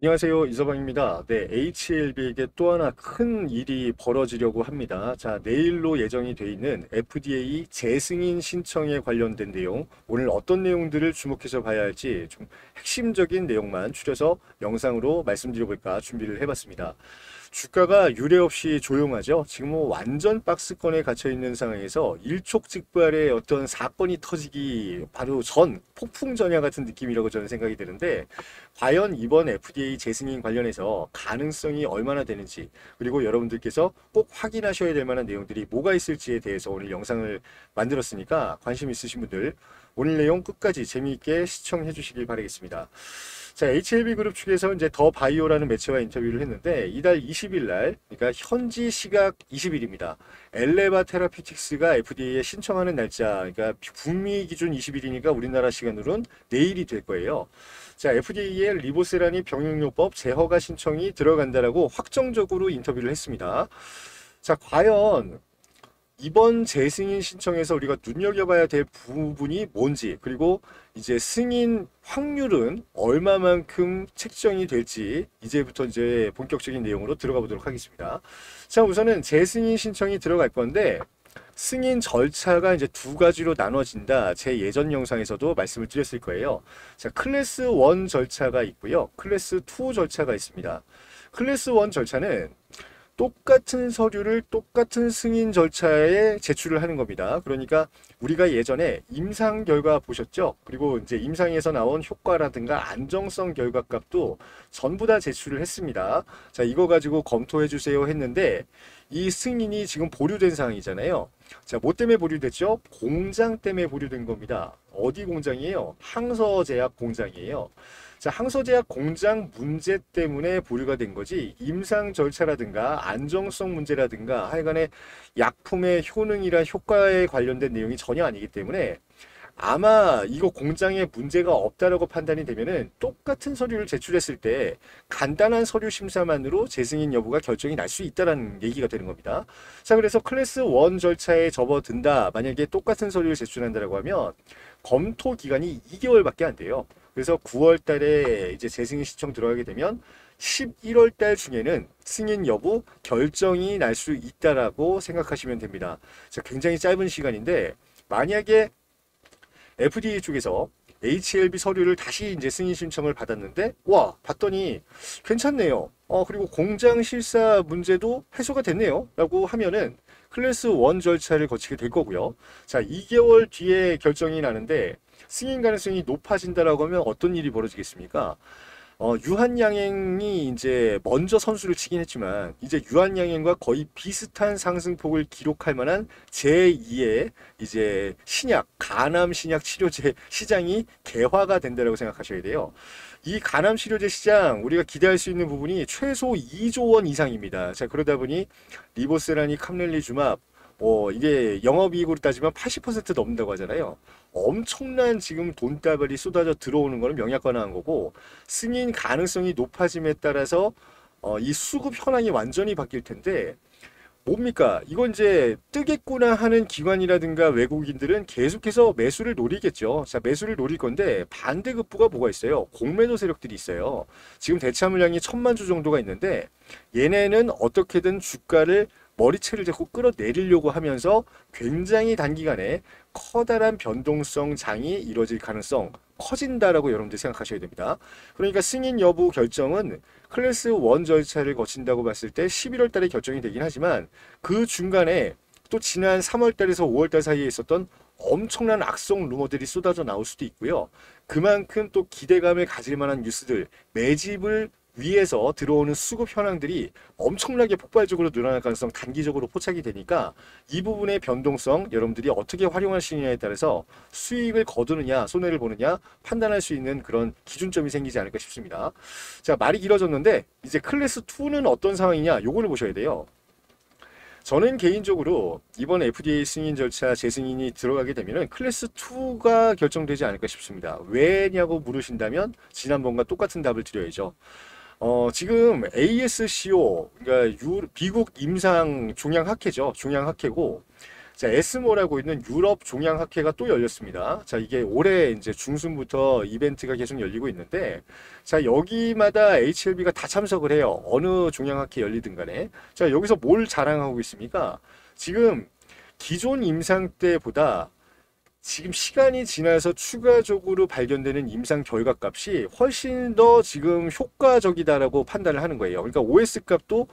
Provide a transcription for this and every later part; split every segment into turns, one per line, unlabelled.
안녕하세요. 이서방입니다. 네, HLB에게 또 하나 큰 일이 벌어지려고 합니다. 자, 내일로 예정이 돼 있는 FDA 재승인 신청에 관련된 내용, 오늘 어떤 내용들을 주목해서 봐야 할지 좀 핵심적인 내용만 추려서 영상으로 말씀드려볼까 준비를 해봤습니다. 주가가 유례 없이 조용하죠. 지금 뭐 완전 박스권에 갇혀 있는 상황에서 일촉즉발의 어떤 사건이 터지기 바로 전 폭풍 전야 같은 느낌이라고 저는 생각이 드는데 과연 이번 FDA 재승인 관련해서 가능성이 얼마나 되는지 그리고 여러분들께서 꼭 확인하셔야 될 만한 내용들이 뭐가 있을지에 대해서 오늘 영상을 만들었으니까 관심 있으신 분들 오늘 내용 끝까지 재미있게 시청해 주시길 바라겠습니다. 자, HLB 그룹 측에서 이제 더 바이오라는 매체와 인터뷰를 했는데 이달 20일 날, 그러니까 현지 시각 20일입니다. 엘레바 테라피틱스가 FDA에 신청하는 날짜, 그러니까 북미 기준 20일이니까 우리나라 시간으로는 내일이 될 거예요. 자, FDA의 리보세라니 병용요법 재허가 신청이 들어간다라고 확정적으로 인터뷰를 했습니다. 자, 과연 이번 재승인 신청에서 우리가 눈여겨봐야 될 부분이 뭔지 그리고 이제 승인 확률은 얼마만큼 책정이 될지 이제부터 이제 본격적인 내용으로 들어가 보도록 하겠습니다. 자 우선은 재승인 신청이 들어갈 건데 승인 절차가 이제 두 가지로 나눠진다. 제 예전 영상에서도 말씀을 드렸을 거예요. 자, 클래스 1 절차가 있고요. 클래스 2 절차가 있습니다. 클래스 1 절차는 똑같은 서류를 똑같은 승인 절차에 제출을 하는 겁니다. 그러니까 우리가 예전에 임상 결과 보셨죠? 그리고 이제 임상에서 나온 효과라든가 안정성 결과 값도 전부 다 제출을 했습니다. 자, 이거 가지고 검토해 주세요 했는데 이 승인이 지금 보류된 상황이잖아요. 자, 뭐 때문에 보류됐죠? 공장 때문에 보류된 겁니다. 어디 공장이에요? 항서제약 공장이에요. 자, 항소제약 공장 문제 때문에 보류가 된 거지 임상 절차라든가 안정성 문제라든가 하여간에 약품의 효능이나 효과에 관련된 내용이 전혀 아니기 때문에 아마 이거 공장에 문제가 없다라고 판단이 되면은 똑같은 서류를 제출했을 때 간단한 서류 심사만으로 재승인 여부가 결정이 날 수 있다라는 얘기가 되는 겁니다. 자, 그래서 클래스 1 절차에 접어든다. 만약에 똑같은 서류를 제출한다라고 하면 검토 기간이 2개월밖에 안 돼요. 그래서 9월 달에 이제 재승인 신청 들어가게 되면 11월 달 중에는 승인 여부 결정이 날 수 있다라고 생각하시면 됩니다. 자, 굉장히 짧은 시간인데 만약에 FDA 쪽에서 HLB 서류를 다시 이제 승인 신청을 받았는데 와 봤더니 괜찮네요. 어 그리고 공장 실사 문제도 해소가 됐네요. 라고 하면은 클래스 1 절차를 거치게 될 거고요. 자 2개월 뒤에 결정이 나는데 승인 가능성이 높아진다라고 하면 어떤 일이 벌어지겠습니까? 어, 유한양행이 이제 먼저 선수를 치긴 했지만 이제 유한양행과 거의 비슷한 상승폭을 기록할 만한 제2의 이제 신약, 간암 신약 치료제 시장이 개화가 된다라고 생각하셔야 돼요. 이 간암 치료제 시장 우리가 기대할 수 있는 부분이 최소 2조 원 이상입니다. 자 그러다 보니 리보세라니 캄렐리주맙 뭐 이게 영업이익으로 따지면 80% 넘는다고 하잖아요. 엄청난 지금 돈다발이 쏟아져 들어오는 거는 명약관화한 거고 승인 가능성이 높아짐에 따라서 어, 이 수급 현황이 완전히 바뀔 텐데 뭡니까? 이건 이제 뜨겠구나 하는 기관이라든가 외국인들은 계속해서 매수를 노리겠죠. 자, 매수를 노릴 건데 반대급부가 뭐가 있어요? 공매도 세력들이 있어요. 지금 대차 물량이 천만 주 정도가 있는데 얘네는 어떻게든 주가를 머리채를 잡고 끌어내리려고 하면서 굉장히 단기간에 커다란 변동성 장이 이루어질 가능성 커진다라고 여러분들 생각하셔야 됩니다. 그러니까 승인 여부 결정은 클래스 1 절차를 거친다고 봤을 때 11월 달에 결정이 되긴 하지만 그 중간에 또 지난 3월 달에서 5월 달 사이에 있었던 엄청난 악성 루머들이 쏟아져 나올 수도 있고요. 그만큼 또 기대감을 가질 만한 뉴스들, 매집을 위에서 들어오는 수급 현황들이 엄청나게 폭발적으로 늘어날 가능성 단기적으로 포착이 되니까 이 부분의 변동성 여러분들이 어떻게 활용하시느냐에 따라서 수익을 거두느냐 손해를 보느냐 판단할 수 있는 그런 기준점이 생기지 않을까 싶습니다. 자 말이 길어졌는데 이제 클래스 2는 어떤 상황이냐 요거를 보셔야 돼요. 저는 개인적으로 이번 FDA 승인 절차 재승인이 들어가게 되면 클래스 2가 결정되지 않을까 싶습니다. 왜냐고 물으신다면 지난번과 똑같은 답을 드려야죠. 어, 지금 ASCO, 그러니까 유, 미국 임상 종양학회죠. 종양학회고, 자, 에스모라고 있는 유럽 종양학회가 또 열렸습니다. 자, 이게 올해 이제 중순부터 이벤트가 계속 열리고 있는데, 자, 여기마다 HLB가 다 참석을 해요. 어느 종양학회 열리든 간에. 자, 여기서 뭘 자랑하고 있습니까? 지금 기존 임상 때보다 지금 시간이 지나서 추가적으로 발견되는 임상 결과 값이 훨씬 더 지금 효과적이다라고 판단을 하는 거예요. 그러니까 OS 값도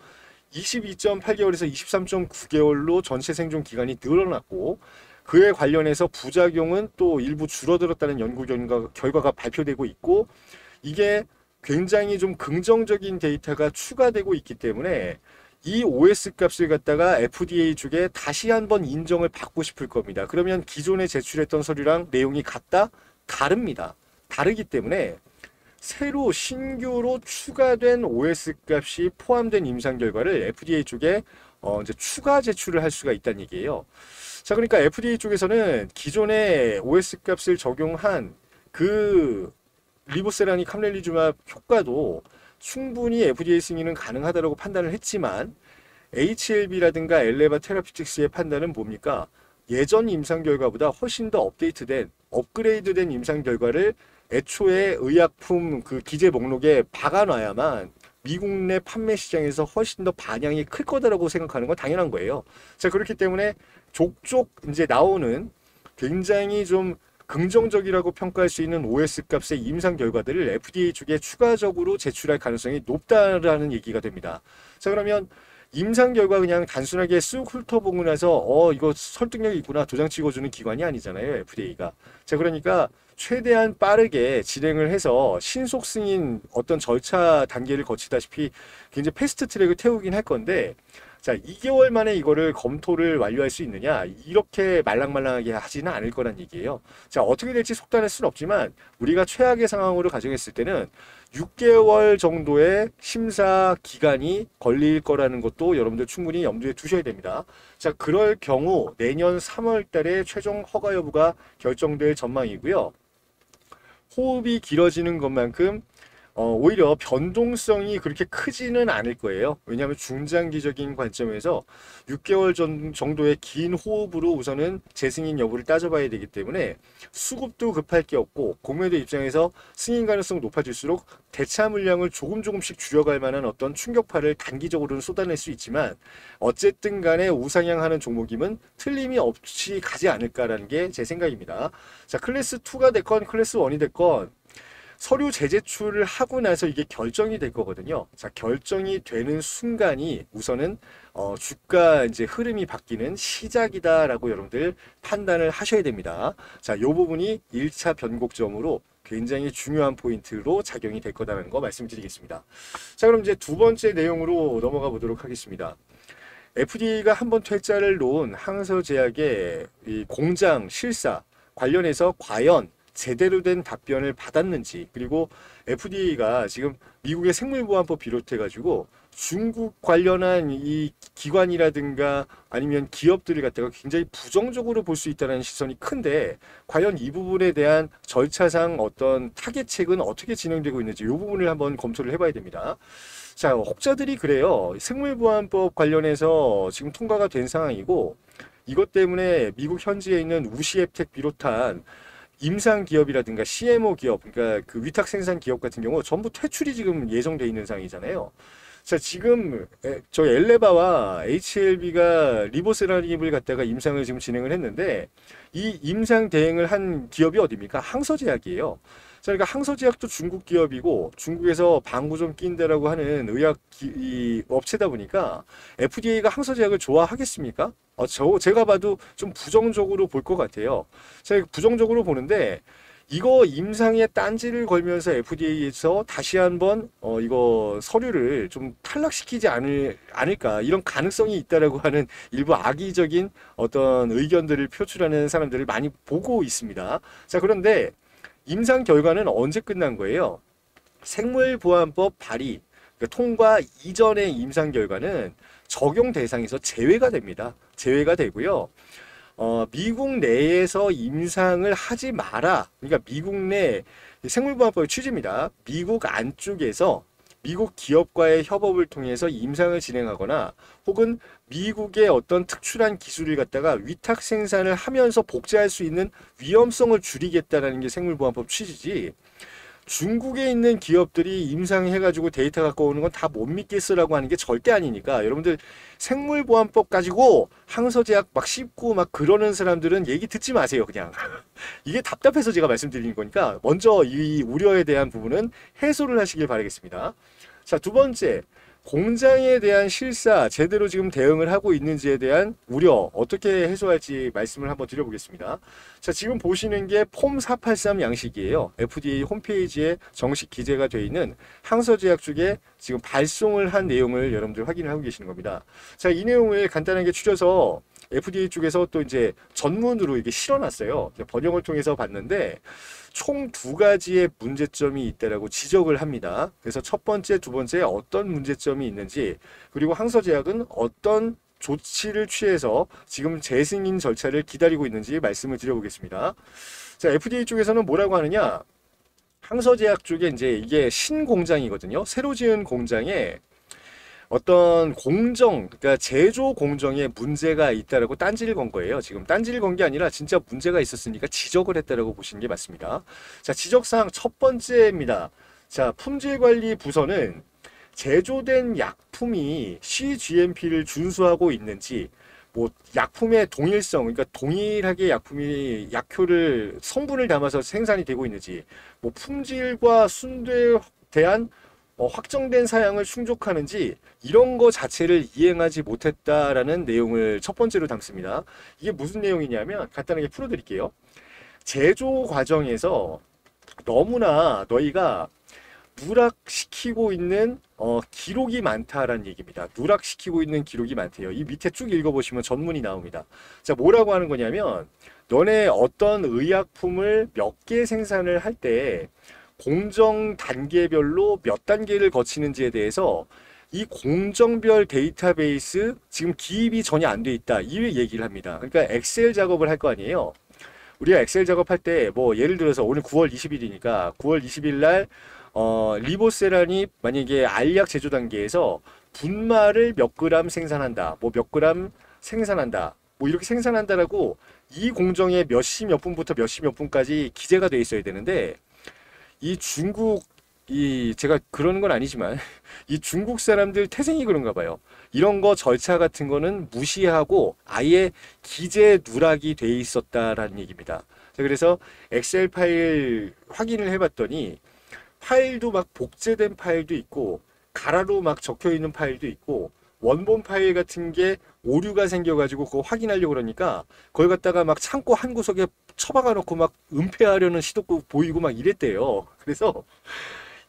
22.8개월에서 23.9개월로 전체 생존 기간이 늘어났고 그에 관련해서 부작용은 또 일부 줄어들었다는 연구 결과, 결과가 발표되고 있고 이게 굉장히 좀 긍정적인 데이터가 추가되고 있기 때문에 이 OS 값을 갖다가 FDA 쪽에 다시 한번 인정을 받고 싶을 겁니다. 그러면 기존에 제출했던 서류랑 내용이 같다? 다릅니다. 다르기 때문에 새로 신규로 추가된 OS 값이 포함된 임상 결과를 FDA 쪽에 어 이제 추가 제출을 할 수가 있다는 얘기예요. 자, 그러니까 FDA 쪽에서는 기존의 OS 값을 적용한 그 리보세라니 캄렐리주맙 효과도 충분히 FDA 승인은 가능하다고 판단을 했지만 HLB라든가 엘레바 테라피틱스의 판단은 뭡니까? 예전 임상 결과보다 훨씬 더 업데이트된 업그레이드된 임상 결과를 애초에 의약품 그 기재 목록에 박아놔야만 미국 내 판매 시장에서 훨씬 더 반향이 클 거다라고 생각하는 건 당연한 거예요. 자 그렇기 때문에 족족 이제 나오는 굉장히 좀 긍정적이라고 평가할 수 있는 OS 값의 임상 결과들을 FDA 쪽에 추가적으로 제출할 가능성이 높다라는 얘기가 됩니다. 자 그러면 임상 결과 그냥 단순하게 쑥 훑어보고 나서 어 이거 설득력이 있구나 도장 찍어주는 기관이 아니잖아요 FDA가 자 그러니까 최대한 빠르게 진행을 해서 신속 승인 어떤 절차 단계를 거치다시피 굉장히 패스트 트랙을 태우긴 할 건데 자 2개월 만에 이거를 검토를 완료할 수 있느냐 이렇게 말랑말랑하게 하지는 않을 거란 얘기예요 자 어떻게 될지 속단할 수는 없지만 우리가 최악의 상황으로 가정했을 때는 6개월 정도의 심사 기간이 걸릴 거라는 것도 여러분들 충분히 염두에 두셔야 됩니다. 자, 그럴 경우 내년 3월 달에 최종 허가 여부가 결정될 전망이고요. 호흡이 길어지는 것만큼 어, 오히려 변동성이 그렇게 크지는 않을 거예요. 왜냐하면 중장기적인 관점에서 6개월 전, 정도의 긴 호흡으로 우선은 재승인 여부를 따져봐야 되기 때문에 수급도 급할 게 없고 공매도 입장에서 승인 가능성 높아질수록 대차 물량을 조금 조금씩 줄여갈 만한 어떤 충격파를 단기적으로는 쏟아낼 수 있지만 어쨌든 간에 우상향하는 종목임은 틀림이 없이 가지 않을까라는 게 제 생각입니다. 자, 클래스 2가 됐건 클래스 1이 됐건 서류 재제출을 하고 나서 이게 결정이 될 거거든요. 자, 결정이 되는 순간이 우선은 어, 주가 이제 흐름이 바뀌는 시작이다라고 여러분들 판단을 하셔야 됩니다. 자, 요 부분이 1차 변곡점으로 굉장히 중요한 포인트로 작용이 될 거다라는 거 말씀드리겠습니다. 자, 그럼 이제 두 번째 내용으로 넘어가 보도록 하겠습니다. FDA가 한 번 퇴짜를 놓은 항서제약의 이 공장 실사 관련해서 과연 제대로 된 답변을 받았는지 그리고 FDA가 지금 미국의 생물보안법 비롯해 가지고 중국 관련한 이 기관이라든가 아니면 기업들을 갖다가 굉장히 부정적으로 볼 수 있다는 시선이 큰데 과연 이 부분에 대한 절차상 어떤 타겟책은 어떻게 진행되고 있는지 이 부분을 한번 검토를 해봐야 됩니다. 자, 혹자들이 그래요. 생물보안법 관련해서 지금 통과가 된 상황이고 이것 때문에 미국 현지에 있는 우시앱텍 비롯한 임상 기업이라든가 CMO 기업, 그러니까 그 위탁 생산 기업 같은 경우 전부 퇴출이 지금 예정돼 있는 상황이잖아요. 자, 지금 저 엘레바와 HLB가 리보세라닙을 갖다가 임상을 지금 진행을 했는데 이 임상 대행을 한 기업이 어디입니까? 항서제약이에요. 자, 그러니까 항서제약도 중국 기업이고 중국에서 방구 좀 낀다라고 하는 의약 기, 이 업체다 보니까 FDA가 항서제약을 좋아하겠습니까? 어, 저 제가 봐도 좀 부정적으로 볼 것 같아요. 제가 부정적으로 보는데 이거 임상에 딴지를 걸면서 FDA에서 다시 한번 어 이거 서류를 좀 탈락시키지 않을 않을까 이런 가능성이 있다라고 하는 일부 악의적인 어떤 의견들을 표출하는 사람들을 많이 보고 있습니다. 자 그런데 임상 결과는 언제 끝난 거예요? 생물보안법 발의 그러니까 통과 이전의 임상 결과는 적용 대상에서 제외가 됩니다. 제외가 되고요. 어, 미국 내에서 임상을 하지 마라. 그러니까 미국 내 생물보안법의 취지입니다. 미국 안쪽에서 미국 기업과의 협업을 통해서 임상을 진행하거나 혹은 미국의 어떤 특출한 기술을 갖다가 위탁 생산을 하면서 복제할 수 있는 위험성을 줄이겠다라는 게 생물보안법 취지지. 중국에 있는 기업들이 임상해가지고 데이터 갖고 오는 건 다 못 믿겠어라고 하는 게 절대 아니니까 여러분들 생물보안법 가지고 항서제약 막 씹고 막 그러는 사람들은 얘기 듣지 마세요 그냥 이게 답답해서 제가 말씀드리는 거니까 먼저 이 우려에 대한 부분은 해소를 하시길 바라겠습니다 자 두 번째 공장에 대한 실사 제대로 지금 대응을 하고 있는지에 대한 우려 어떻게 해소할지 말씀을 한번 드려보겠습니다. 자 지금 보시는 게 폼 483 양식이에요. FDA 홈페이지에 정식 기재가 되어 있는 항서제약 쪽에 지금 발송을 한 내용을 여러분들 확인을 하고 계시는 겁니다. 자 이 내용을 간단하게 추려서 FDA 쪽에서 또 이제 전문으로 이게 실어놨어요. 번역을 통해서 봤는데 총 두 가지의 문제점이 있다라고 지적을 합니다. 그래서 첫 번째, 두 번째 어떤 문제점이 있는지 그리고 항서제약은 어떤 조치를 취해서 지금 재승인 절차를 기다리고 있는지 말씀을 드려보겠습니다. 자, FDA 쪽에서는 뭐라고 하느냐? 항서제약 쪽에 이제 이게 신공장이거든요. 새로 지은 공장에 어떤 공정, 그러니까 제조 공정에 문제가 있다라고 딴지를 건 거예요. 지금 딴지를 건 게 아니라 진짜 문제가 있었으니까 지적을 했다라고 보시는 게 맞습니다. 자, 지적사항 첫 번째입니다. 자, 품질관리 부서는 제조된 약품이 CGMP를 준수하고 있는지 뭐 약품의 동일성, 그러니까 동일하게 약품이 약효를 성분을 담아서 생산이 되고 있는지, 뭐 품질과 순도에 대한 어, 확정된 사양을 충족하는지 이런 거 자체를 이행하지 못했다라는 내용을 첫 번째로 담습니다. 이게 무슨 내용이냐면 간단하게 풀어드릴게요. 제조 과정에서 너무나 너희가 누락시키고 있는 어, 기록이 많다라는 얘기입니다. 누락시키고 있는 기록이 많대요. 이 밑에 쭉 읽어보시면 전문이 나옵니다. 자, 뭐라고 하는 거냐면 너네 어떤 의약품을 몇 개 생산을 할때 공정 단계별로 몇 단계를 거치는지에 대해서 이 공정별 데이터베이스 지금 기입이 전혀 안 돼 있다. 이 얘기를 합니다. 그러니까 엑셀 작업을 할 거 아니에요. 우리가 엑셀 작업할 때 뭐 예를 들어서 오늘 9월 20일이니까 9월 20일 날 어, 리보세란이 만약에 알약 제조 단계에서 분말을 몇 그램 생산한다. 뭐 몇 그램 생산한다. 뭐 이렇게 생산한다라고 이 공정의 몇 시 몇 분부터 몇 시 몇 분까지 기재가 돼 있어야 되는데 이 중국 이 제가 그러는 건 아니지만 이 중국 사람들 태생이 그런가 봐요. 이런 거 절차 같은 거는 무시하고 아예 기재 누락이 돼 있었다라는 얘기입니다. 그래서 엑셀 파일 확인을 해봤더니 파일도 막 복제된 파일도 있고 가라로 막 적혀 있는 파일도 있고 원본 파일 같은 게 오류가 생겨가지고 그거 확인하려고 그러니까 그걸 갖다가 막 창고 한 구석에 처박아 놓고 막 은폐하려는 시도도 보이고 막 이랬대요. 그래서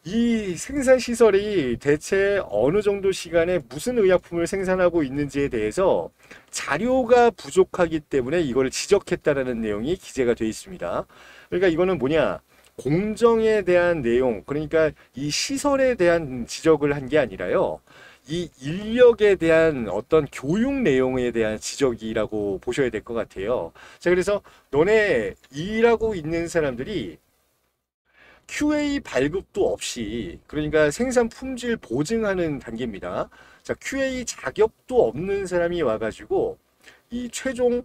이 생산 시설이 대체 어느 정도 시간에 무슨 의약품을 생산하고 있는지에 대해서 자료가 부족하기 때문에 이걸 지적했다라는 내용이 기재가 되어 있습니다. 그러니까 이거는 뭐냐? 공정에 대한 내용, 그러니까 이 시설에 대한 지적을 한 게 아니라요. 이 인력에 대한 어떤 교육 내용에 대한 지적이라고 보셔야 될 것 같아요. 자, 그래서 너네 일하고 있는 사람들이 QA 발급도 없이 그러니까 생산 품질 보증하는 단계입니다. 자, QA 자격도 없는 사람이 와가지고 이 최종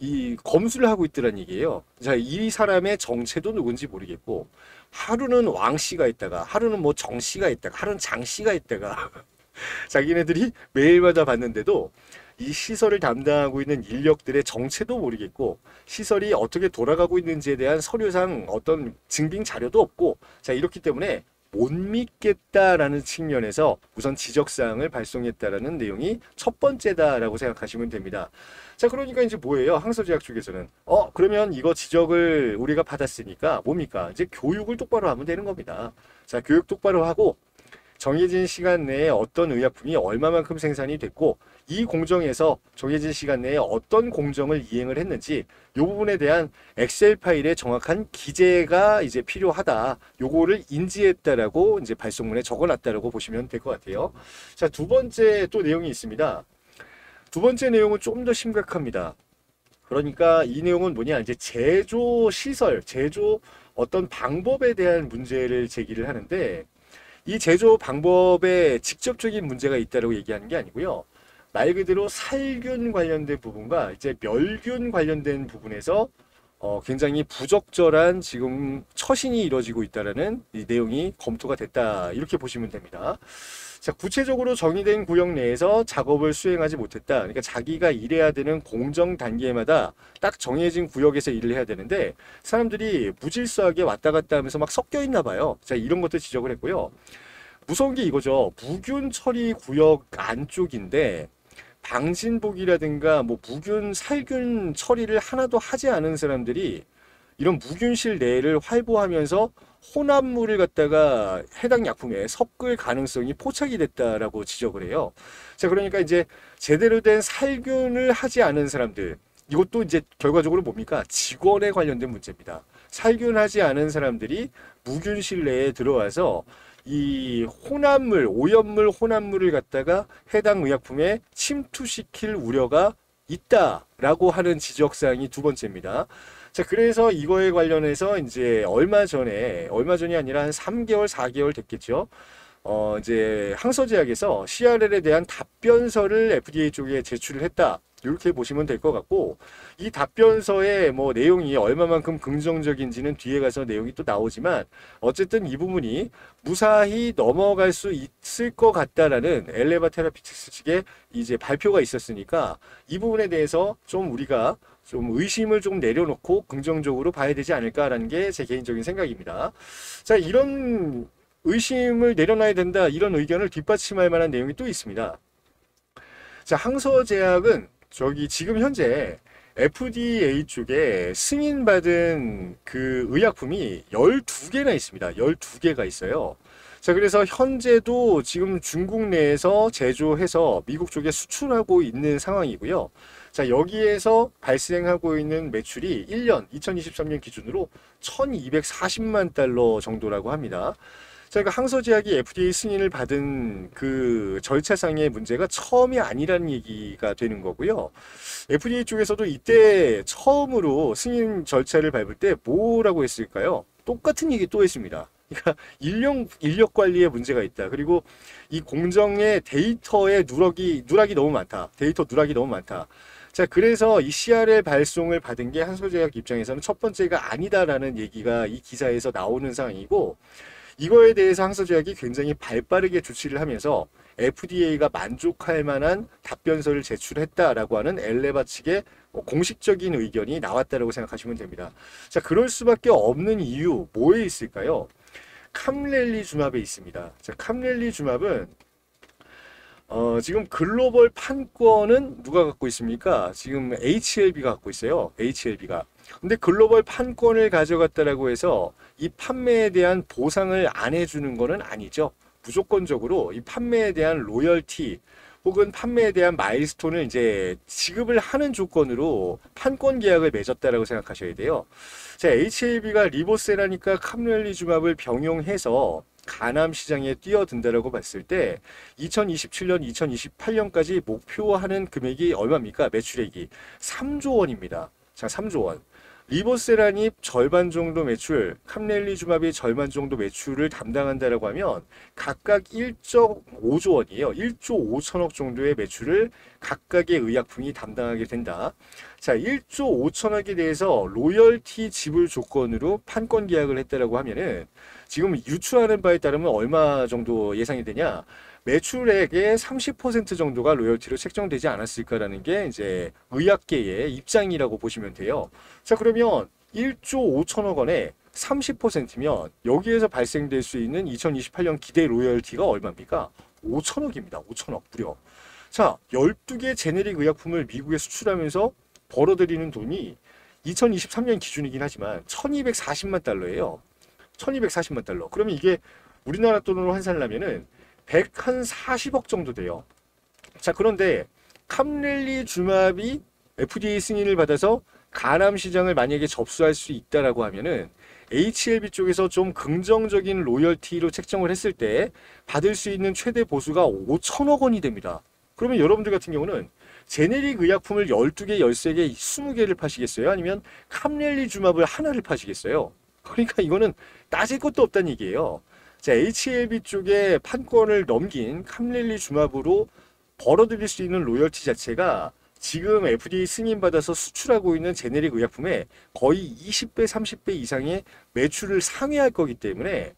이 검수를 하고 있더란 얘기예요. 자, 이 사람의 정체도 누군지 모르겠고 하루는 왕 씨가 있다가 하루는 뭐 정 씨가 있다가 하루는 장 씨가 있다가 자기네들이 매일마다 봤는데도 이 시설을 담당하고 있는 인력들의 정체도 모르겠고 시설이 어떻게 돌아가고 있는지에 대한 서류상 어떤 증빙 자료도 없고 자 이렇기 때문에 못 믿겠다라는 측면에서 우선 지적사항을 발송했다라는 내용이 첫 번째다라고 생각하시면 됩니다. 자, 그러니까 이제 뭐예요? 항서제약 쪽에서는 어, 그러면 이거 지적을 우리가 받았으니까 뭡니까? 이제 교육을 똑바로 하면 되는 겁니다. 자, 교육 똑바로 하고 정해진 시간 내에 어떤 의약품이 얼마만큼 생산이 됐고 이 공정에서 정해진 시간 내에 어떤 공정을 이행을 했는지 이 부분에 대한 엑셀 파일의 정확한 기재가 이제 필요하다. 요거를 인지했다라고 이제 발송문에 적어놨다라고 보시면 될 것 같아요. 자, 두 번째 또 내용이 있습니다. 두 번째 내용은 좀 더 심각합니다. 그러니까 이 내용은 뭐냐 이제 제조 시설, 제조 어떤 방법에 대한 문제를 제기를 하는데 이 제조 방법에 직접적인 문제가 있다고 얘기하는 게 아니고요. 말 그대로 살균 관련된 부분과 이제 멸균 관련된 부분에서 어, 굉장히 부적절한 지금 처신이 이루어지고 있다라는 이 내용이 검토가 됐다 이렇게 보시면 됩니다. 자, 구체적으로 정의된 구역 내에서 작업을 수행하지 못했다. 그러니까 자기가 일해야 되는 공정 단계마다 딱 정해진 구역에서 일을 해야 되는데 사람들이 무질서하게 왔다 갔다 하면서 막 섞여 있나 봐요. 자, 이런 것도 지적을 했고요. 무서운 게 이거죠. 무균 처리 구역 안쪽인데 방진복이라든가 뭐 무균, 살균 처리를 하나도 하지 않은 사람들이 이런 무균실 내를 활보하면서 혼합물을 갖다가 해당 약품에 섞을 가능성이 포착이 됐다라고 지적을 해요. 자, 그러니까 이제 제대로 된 살균을 하지 않은 사람들, 이것도 이제 결과적으로 뭡니까? 직원에 관련된 문제입니다. 살균하지 않은 사람들이 무균실 내에 들어와서 이 혼합물, 오염물, 혼합물을 갖다가 해당 의약품에 침투시킬 우려가 있다라고 하는 지적사항이 두 번째입니다. 자, 그래서 이거에 관련해서 이제 얼마 전에, 얼마 전이 아니라 한 3개월, 4개월 됐겠죠. 어, 이제 항서제약에서 CRL에 대한 답변서를 FDA 쪽에 제출을 했다. 이렇게 보시면 될 것 같고 이 답변서의 뭐 내용이 얼마만큼 긍정적인지는 뒤에 가서 내용이 또 나오지만 어쨌든 이 부분이 무사히 넘어갈 수 있을 것 같다라는 엘레바 테라피틱스 측의 이제 발표가 있었으니까 이 부분에 대해서 좀 우리가 좀 의심을 좀 내려놓고 긍정적으로 봐야 되지 않을까라는 게 제 개인적인 생각입니다. 자, 이런 의심을 내려놔야 된다 이런 의견을 뒷받침할 만한 내용이 또 있습니다. 자, 항서제약은 저기 지금 현재 FDA 쪽에 승인받은 그 의약품이 12개나 있습니다. 12개가 있어요. 자, 그래서 현재도 지금 중국 내에서 제조해서 미국 쪽에 수출하고 있는 상황이고요. 자, 여기에서 발생하고 있는 매출이 1년, 2023년 기준으로 1240만 달러 정도라고 합니다. 자, 그러니까 항서제약이 FDA 승인을 받은 그 절차상의 문제가 처음이 아니라는 얘기가 되는 거고요. FDA 쪽에서도 이때 처음으로 승인 절차를 밟을 때 뭐라고 했을까요? 똑같은 얘기 또 했습니다. 그러니까 인력 인력 관리에 문제가 있다. 그리고 이 공정의 데이터의 누락이 누락이 너무 많다. 데이터 누락이 너무 많다. 자, 그래서 이 CRL 발송을 받은 게 한솔제약 입장에서는 첫 번째가 아니다라는 얘기가 이 기사에서 나오는 상황이고 이거에 대해서 항서제약이 굉장히 발빠르게 조치를 하면서 FDA가 만족할 만한 답변서를 제출했다라고 하는 엘레바 측의 공식적인 의견이 나왔다라고 생각하시면 됩니다. 자, 그럴 수밖에 없는 이유 뭐에 있을까요? 캄렐리 주맙에 있습니다. 자, 캄렐리 주맙은 어, 지금 글로벌 판권은 누가 갖고 있습니까? 지금 HLB가 갖고 있어요. HLB가. 근데 글로벌 판권을 가져갔다라고 해서 이 판매에 대한 보상을 안 해주는 거는 아니죠. 무조건적으로 이 판매에 대한 로열티 혹은 판매에 대한 마일스톤을 이제 지급을 하는 조건으로 판권 계약을 맺었다라고 생각하셔야 돼요. 자, HAB가 리보세라니까 카멜리주맙을 병용해서 가남 시장에 뛰어든다라고 봤을 때 2027년, 2028년까지 목표하는 금액이 얼마입니까? 매출액이 3조 원입니다. 자, 3조 원. 리보세란이 절반 정도 매출, 캄렐리주맙이 절반 정도 매출을 담당한다라고 하면 각각 1.5조 원이에요. 1조 5천억 정도의 매출을 각각의 의약품이 담당하게 된다. 자, 1조 5천억에 대해서 로열티 지불 조건으로 판권 계약을 했다라고 하면은 지금 유추하는 바에 따르면 얼마 정도 예상이 되냐? 매출액의 30% 정도가 로열티로 책정되지 않았을까라는 게 이제 의학계의 입장이라고 보시면 돼요. 자, 그러면 1조 5천억 원에 30%면 여기에서 발생될 수 있는 2028년 기대 로열티가 얼마입니까? 5천억입니다. 5천억 무려. 자, 12개 제네릭 의약품을 미국에 수출하면서 벌어들이는 돈이 2023년 기준이긴 하지만 1240만 달러예요. 1240만 달러. 그러면 이게 우리나라 돈으로 환산을 하면은 140억 정도 돼요. 자, 그런데 캄렐리 주맙이 FDA 승인을 받아서 가남 시장을 만약에 접수할 수 있다라고 하면은 HLB 쪽에서 좀 긍정적인 로열티로 책정을 했을 때 받을 수 있는 최대 보수가 5천억 원이 됩니다. 그러면 여러분들 같은 경우는 제네릭 의약품을 12개, 13개, 20개를 파시겠어요? 아니면 캄렐리 주맙을 하나를 파시겠어요? 그러니까 이거는 따질 것도 없다는 얘기예요. 자, HLB 쪽에 판권을 넘긴 캄릴리 주마브로 벌어들일 수 있는 로열티 자체가 지금 FDA 승인받아서 수출하고 있는 제네릭 의약품의 거의 20배, 30배 이상의 매출을 상회할 거기 때문에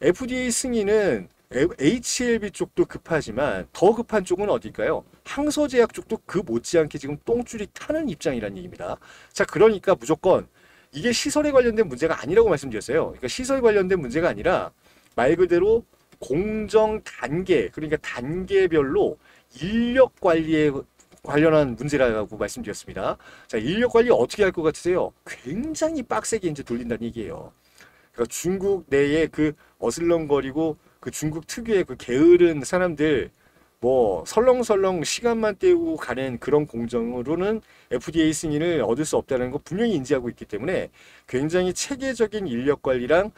FDA 승인은 HLB 쪽도 급하지만 더 급한 쪽은 어딜까요? 항서제약 쪽도 그 못지않게 지금 똥줄이 타는 입장이라는 얘기입니다. 자, 그러니까 무조건 이게 시설에 관련된 문제가 아니라고 말씀드렸어요. 그러니까 시설 관련된 문제가 아니라 말 그대로 공정 단계, 그러니까 단계별로 인력 관리에 관련한 문제라고 말씀드렸습니다. 자, 인력 관리 어떻게 할 것 같으세요? 굉장히 빡세게 이제 돌린다는 얘기예요. 그러니까 중국 내에 그 어슬렁거리고 그 중국 특유의 그 게으른 사람들 뭐 설렁설렁 시간만 때우고 가는 그런 공정으로는 FDA 승인을 얻을 수 없다는 거 분명히 인지하고 있기 때문에 굉장히 체계적인 인력 관리랑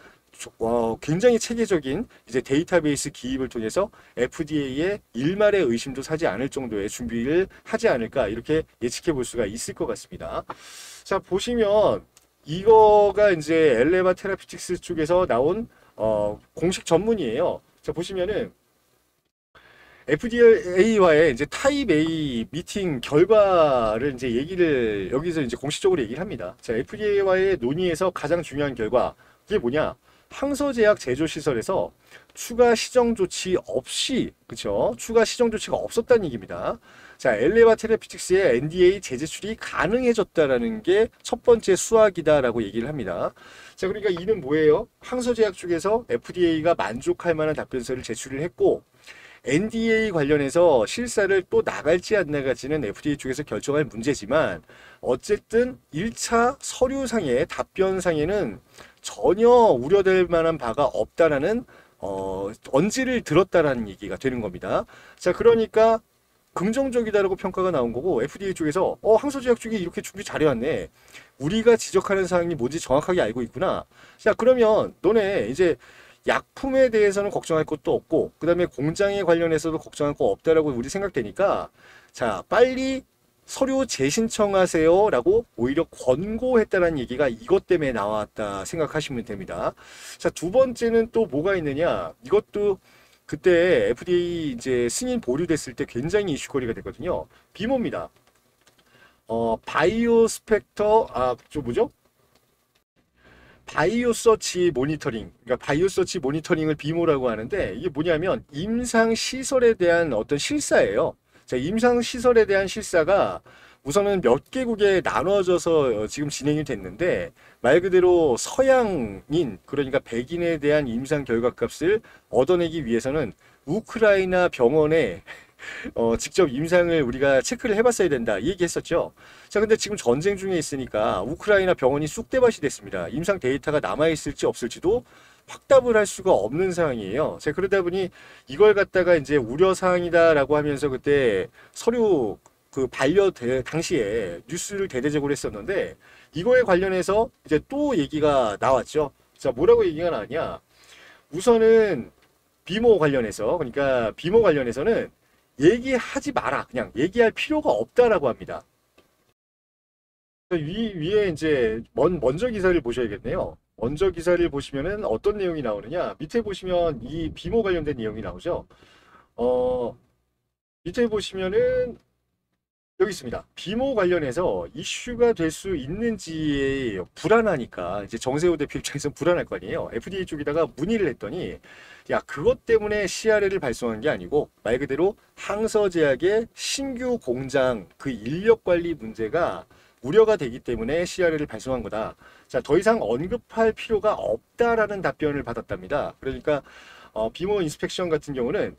어, 굉장히 체계적인 이제 데이터베이스 기입을 통해서 FDA의 일말의 의심도 사지 않을 정도의 준비를 하지 않을까 이렇게 예측해 볼 수가 있을 것 같습니다. 자 보시면 이거가 이제 엘레바 테라피틱스 쪽에서 나온 어, 공식 전문이에요. 자 보시면은 FDA와의 이제 타입 A 미팅 결과를 이제 얘기를 여기서 이제 공식적으로 얘기를 합니다. 자, FDA와의 논의에서 가장 중요한 결과 그게 뭐냐? 항서제약 제조 시설에서 추가 시정 조치 없이 그쵸? 추가 시정 조치가 없었다는 얘기입니다. 자, 엘레바 테레피틱스의 NDA 재제출이 가능해졌다라는 게 첫 번째 수학이다라고 얘기를 합니다. 자, 그러니까 이는 뭐예요? 항서제약 쪽에서 FDA가 만족할 만한 답변서를 제출을 했고 NDA 관련해서 실사를 또 나갈지 안 나갈지는 FDA 쪽에서 결정할 문제지만 어쨌든 1차 서류상의 답변상에는 전혀 우려될 만한 바가 없다라는 어, 언지를 들었다라는 얘기가 되는 겁니다. 자, 그러니까 긍정적이다라고 평가가 나온 거고 FDA 쪽에서 어 항소제약 쪽이 이렇게 준비 잘해왔네. 우리가 지적하는 사항이 뭔지 정확하게 알고 있구나. 자 그러면 너네 이제 약품에 대해서는 걱정할 것도 없고 그 다음에 공장에 관련해서도 걱정할 거 없다라고 우리 생각되니까 자 빨리 서류 재신청하세요 라고 오히려 권고했다는 얘기가 이것 때문에 나왔다 생각하시면 됩니다. 자, 두 번째는 또 뭐가 있느냐? 이것도 그때 FDA 이제 승인 보류됐을 때 굉장히 이슈거리가 됐거든요. BIMO입니다. 어, bio specter, 아, 저 뭐죠? bioresearch monitoring, 그러니까 bioresearch monitoring을 BIMO라고 하는데 이게 뭐냐면 임상 시설에 대한 어떤 실사예요. 자, 임상 시설에 대한 실사가 우선은 몇 개국에 나눠져서 지금 진행이 됐는데 말 그대로 서양인 그러니까 백인에 대한 임상 결과값을 얻어내기 위해서는 우크라이나 병원에 어, 직접 임상을 우리가 체크를 해봤어야 된다 이 얘기했었죠. 자, 근데 지금 전쟁 중에 있으니까 우크라이나 병원이 쑥대밭이 됐습니다. 임상 데이터가 남아 있을지 없을지도 확답을 할 수가 없는 상황이에요. 자, 그러다 보니 이걸 갖다가 이제 우려 사항이다라고 하면서 그때 서류 그 반려 대, 당시에 뉴스를 대대적으로 했었는데 이거에 관련해서 이제 또 얘기가 나왔죠. 자, 뭐라고 얘기가 나왔냐? 우선은 비모 관련해서 그러니까 비모 관련해서는 얘기하지 마라. 그냥 얘기할 필요가 없다라고 합니다. 위, 위에 이제 먼, 먼저 기사를 보셔야겠네요. 먼저 기사를 보시면은 어떤 내용이 나오느냐. 밑에 보시면 이 비모 관련된 내용이 나오죠. 어, 밑에 보시면은 여기 있습니다. 비모 관련해서 이슈가 될 수 있는지 불안하니까 이제 정세호 대표 입장에서 불안할 거 아니에요. FDA 쪽에다가 문의를 했더니 야 그것 때문에 CRL을 발송한 게 아니고 말 그대로 항서제약의 신규 공장 그 인력 관리 문제가 우려가 되기 때문에 CRL을 발송한 거다. 자, 더 이상 언급할 필요가 없다라는 답변을 받았답니다. 그러니까 어, 비모 인스펙션 같은 경우는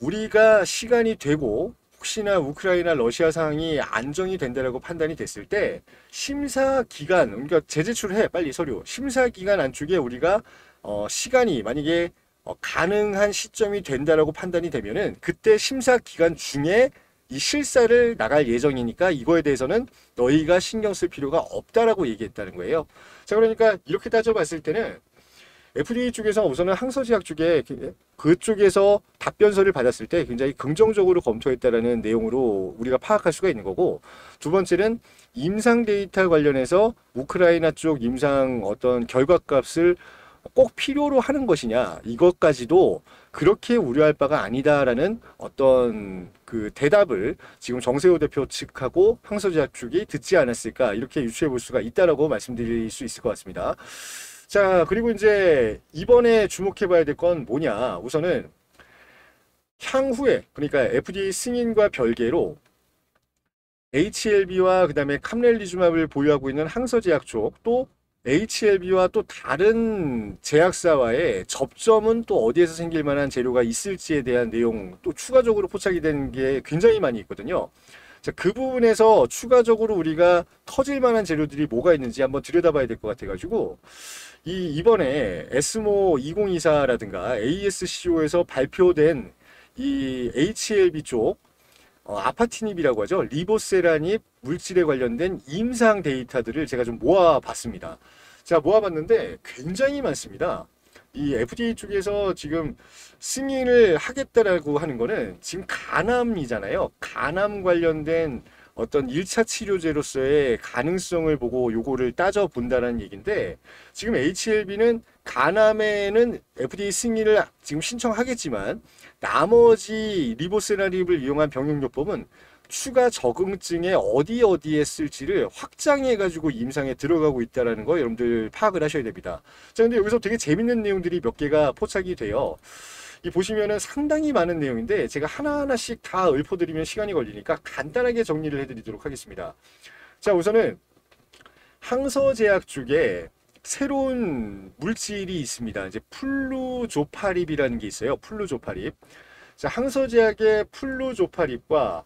우리가 시간이 되고 혹시나 우크라이나 러시아 상황이 안정이 된다라고 판단이 됐을 때 심사 기간 그러니까 재제출해 빨리 서류 심사 기간 안쪽에 우리가 어, 시간이 만약에 어, 가능한 시점이 된다라고 판단이 되면은 그때 심사 기간 중에 이 실사를 나갈 예정이니까 이거에 대해서는 너희가 신경 쓸 필요가 없다라고 얘기했다는 거예요. 자 그러니까 이렇게 따져봤을 때는 FDA 쪽에서 우선은 항서제약 쪽에 그쪽에서 답변서를 받았을 때 굉장히 긍정적으로 검토했다라는 내용으로 우리가 파악할 수가 있는 거고 두 번째는 임상 데이터 관련해서 우크라이나 쪽 임상 어떤 결과값을 꼭 필요로 하는 것이냐 이것까지도 그렇게 우려할 바가 아니다라는 어떤 그 대답을 지금 정세호 대표 측하고 황소제약 측이 듣지 않았을까 이렇게 유추해 볼 수가 있다라고 말씀드릴 수 있을 것 같습니다. 자 그리고 이제 이번에 주목해 봐야 될 건 뭐냐 우선은 향후에 그러니까 FDA 승인과 별개로 HLB와 그다음에 캄렐리주맙을 보유하고 있는 항서제약 쪽 또 HLB와 또 다른 제약사와의 접점은 또 어디에서 생길 만한 재료가 있을지에 대한 내용 또 추가적으로 포착이 된 게 굉장히 많이 있거든요. 자, 그 부분에서 추가적으로 우리가 터질 만한 재료들이 뭐가 있는지 한번 들여다봐야 될 것 같아가지고 이 이번에 에스모 2024라든가 ASCO에서 발표된 이 HLB 쪽 어, 아파티닙이라고 하죠. 리보세라닙 물질에 관련된 임상 데이터들을 제가 좀 모아봤습니다. 자, 모아봤는데 굉장히 많습니다. 이 FDA 쪽에서 지금 승인을 하겠다라고 하는 거는 지금 간암이잖아요. 간암 관련된 어떤 1차 치료제로서의 가능성을 보고 요거를 따져본다는 얘기인데 지금 HLB는 간암에는 FDA 승인을 지금 신청하겠지만 나머지 리보세라립을 이용한 병용요법은 추가 적응증에 어디 어디에 쓸지를 확장해 가지고 임상에 들어가고 있다라는 거 여러분들 파악을 하셔야 됩니다. 자, 근데 여기서 되게 재밌는 내용들이 몇 개가 포착이 돼요. 이 보시면은 상당히 많은 내용인데 제가 하나하나씩 다 읊어드리면 시간이 걸리니까 간단하게 정리를 해드리도록 하겠습니다. 자, 우선은 항서제약 쪽에 새로운 물질이 있습니다. 이제 플루조파립이라는 게 있어요. 플루조파립. 자, 항서제약의 플루조파립과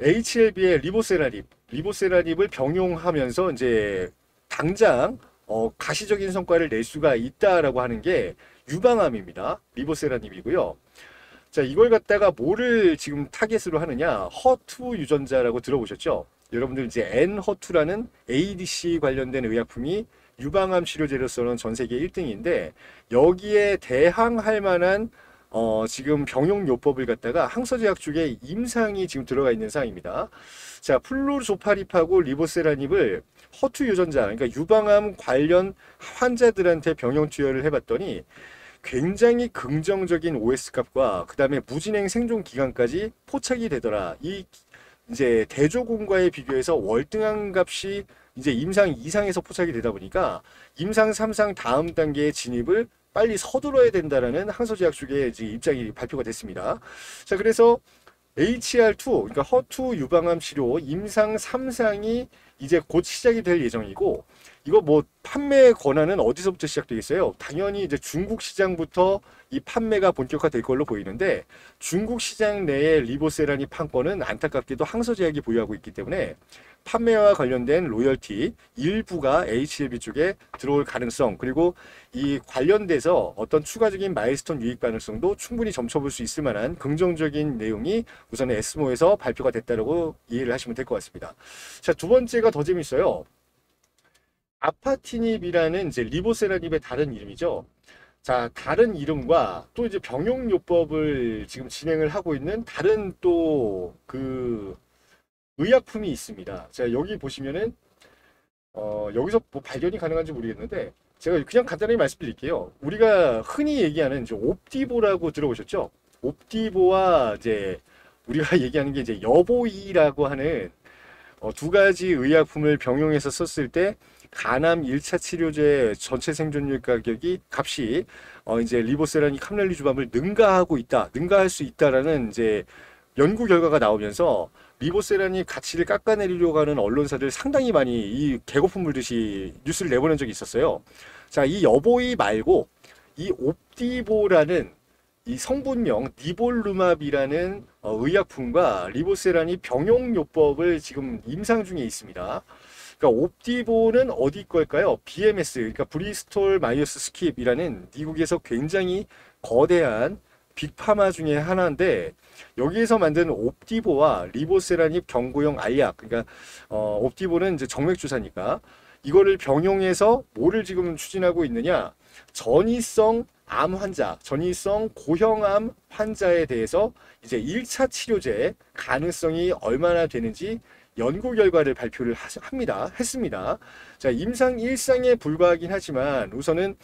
HLB의 리보세라닙, 리보세라닙을 병용하면서 이제 당장 어, 가시적인 성과를 낼 수가 있다라고 하는 게 유방암입니다. 리보세라닙이고요. 자, 이걸 갖다가 뭐를 지금 target으로 하느냐? HER2 유전자라고 들어보셨죠? 여러분들 이제 N허투라는 ADC 관련된 의약품이 유방암 치료제로서는 전 세계 1등인데 여기에 대항할 만한 어, 지금 병용요법을 갖다가 항서제약 쪽에 임상이 지금 들어가 있는 상황입니다. 자, 플루조파립하고 리보세라닙을 허투 유전자, 그러니까 유방암 관련 환자들한테 병용 투여를 해봤더니 굉장히 긍정적인 OS 값과 그 다음에 무진행 생존 기간까지 포착이 되더라. 이 이제 대조군과의 비교해서 월등한 값이 이제 임상 이상에서 포착이 되다 보니까 임상 3상 다음 단계의 진입을 빨리 서둘러야 된다라는 항소제약 쪽의 입장이 발표가 됐습니다. 자, 그래서 HR2, 그러니까 허투 유방암 치료 임상 3상이 이제 곧 시작이 될 예정이고, 이거 뭐 판매 권한은 어디서부터 시작되겠어요? 당연히 이제 중국 시장부터 이 판매가 본격화될 걸로 보이는데 중국 시장 내에 리보세라니 판권은 안타깝게도 항서제약이 보유하고 있기 때문에 판매와 관련된 로열티 일부가 HLB 쪽에 들어올 가능성 그리고 이 관련돼서 어떤 추가적인 마일스톤 유익 가능성도 충분히 점쳐볼 수 있을 만한 긍정적인 내용이 우선 에스모에서 발표가 됐다고 이해를 하시면 될 것 같습니다. 자, 두 번째가 더 재밌어요. 아파티닙이라는 이제 리보세라닙의 다른 이름이죠. 자, 다른 이름과 또 이제 병용요법을 지금 진행을 하고 있는 다른 또그 의약품이 있습니다. 자, 여기 보시면은 어, 여기서 뭐 발견이 가능한지 모르겠는데 제가 그냥 간단하게 말씀드릴게요. 우리가 흔히 얘기하는 이제 옵디보라고 들어보셨죠? 옵디보와 이제 우리가 얘기하는 게 이제 여보이라고 하는 어, 두 가지 의약품을 병용해서 썼을 때 간암 1차 치료제 전체 생존율 가격이 값이 어 이제 리보세라니 캄렐리주밤을 능가하고 있다, 능가할 수 있다라는 이제 연구 결과가 나오면서 리보세라니 가치를 깎아내리려고 하는 언론사들 상당히 많이 이 개고품 물듯이 뉴스를 내보낸 적이 있었어요. 자, 이 여보이 말고 이 옵디보라는 이 성분명 니볼루맙이라는 어, 의약품과 리보세라니 병용요법을 지금 임상 중에 있습니다. 그러니까 옵디보는 어디 걸까요? BMS, 그러니까 Bristol Myers Squibb이라는 미국에서 굉장히 거대한 big pharma 중에 하나인데 여기에서 만든 옵디보와 리보세라닙 경구용 알약, 그러니까 어, 옵디보는 이제 정맥 주사니까 이거를 병용해서 뭐를 지금 추진하고 있느냐? 전이성 암 환자, 전이성 고형암 환자에 대해서 이제 1차 치료제 가능성이 얼마나 되는지 연구 결과를 발표를 합니다. 했습니다. 자, 임상 일상에 불과하긴 하지만 우선은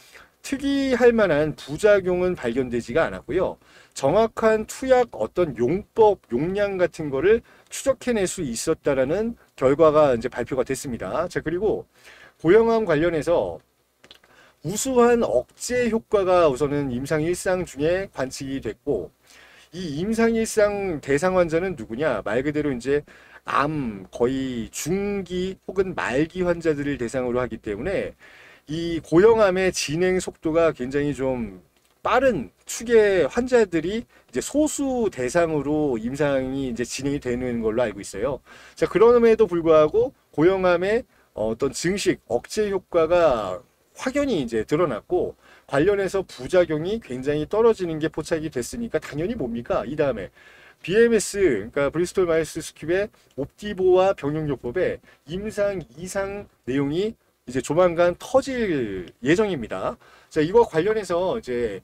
특이할 만한 부작용은 발견되지가 않았고요. 정확한 투약 어떤 용법, 용량 같은 거를 추적해낼 수 있었다라는 결과가 이제 발표가 됐습니다. 자, 그리고 고형암 관련해서 우수한 억제 효과가 우선은 임상 일상 중에 관측이 됐고 이 임상 일상 대상 환자는 누구냐? 말 그대로 이제 암 거의 중기 혹은 말기 환자들을 대상으로 하기 때문에 이 고형암의 진행 속도가 굉장히 좀 빠른 축의 환자들이 이제 소수 대상으로 임상이 이제 진행이 되는 걸로 알고 있어요. 자, 그럼에도 불구하고 고형암의 어떤 증식 억제 효과가 확연히 이제 드러났고 관련해서 부작용이 굉장히 떨어지는 게 포착이 됐으니까 당연히 뭡니까? 이 다음에 BMS 그러니까 Bristol Myers Squibb의 옵디보와 병용요법의 임상 2상 내용이 이제 조만간 터질 예정입니다. 자, 이거 관련해서 이제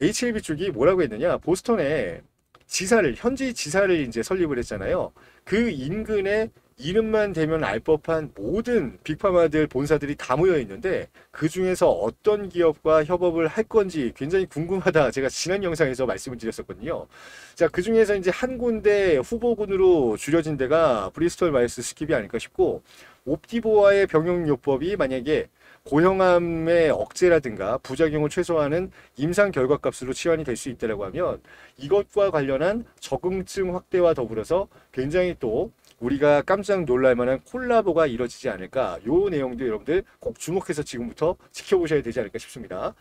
HLB 쪽이 뭐라고 했느냐? 보스턴에 지사를 현지 지사를 이제 설립을 했잖아요. 그 인근에 이름만 대면 알 법한 모든 big pharma들 본사들이 다 모여 있는데 그 중에서 어떤 기업과 협업을 할 건지 굉장히 궁금하다. 제가 지난 영상에서 말씀을 드렸었거든요. 자, 그 중에서 이제 한 군데 후보군으로 줄여진 데가 Bristol Myers Squibb이 아닐까 싶고 옵디보와의 병용요법이 만약에 고형암의 억제라든가 부작용을 최소화하는 임상 결과값으로 치환이 될 수 있다고 하면 이것과 관련한 적응증 확대와 더불어서 굉장히 또 우리가 깜짝 놀랄 만한 콜라보가 이뤄지지 않을까. 요 내용도 여러분들 꼭 주목해서 지금부터 지켜보셔야 되지 않을까 싶습니다.